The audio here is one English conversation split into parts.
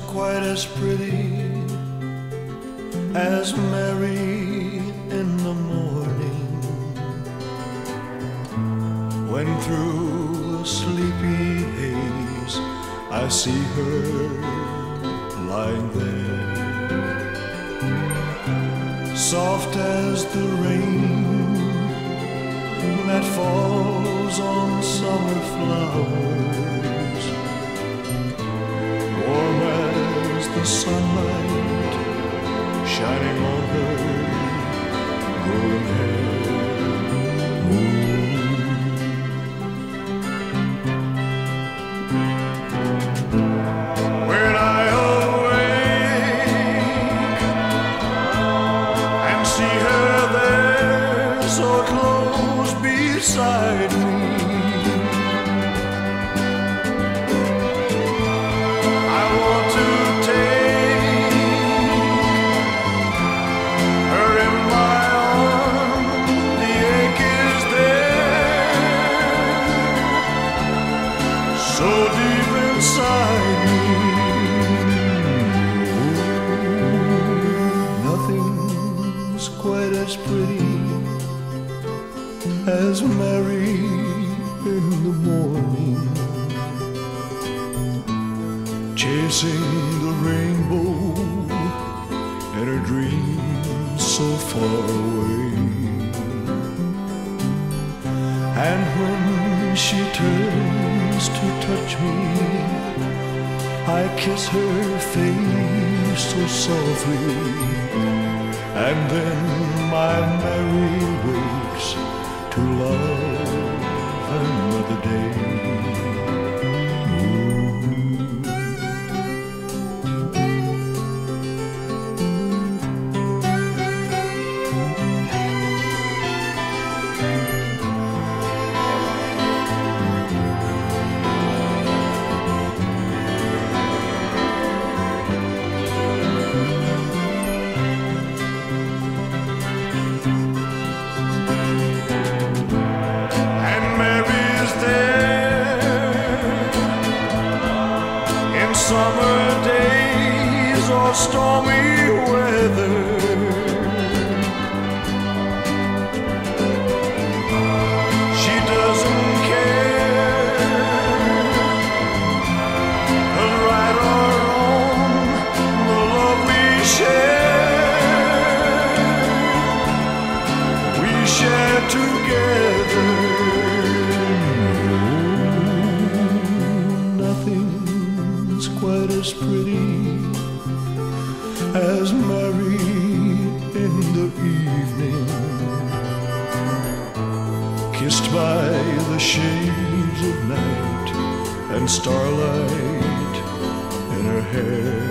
quite as pretty as Mary in the morning. When through a sleepy haze I see her lying there. Soft as the rain that falls on summer flowers the sunlight shining on her golden hair. When I awake and see her there so close beside me. As Mary in the morning, chasing the rainbow in her dreams so far away. And when she turns to touch me, I kiss her face so softly. And then my Mary wakes to love stormy weather. She doesn't care, 'cause right or wrong, the love we share we share together. Nothing's quite as pretty as Mary in the evening, kissed by the shades of night and starlight in her hair.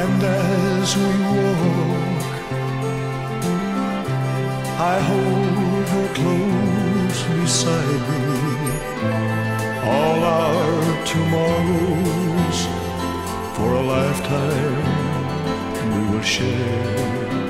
And as we walk, I hold her close beside me. All our tomorrows for a lifetime we will share.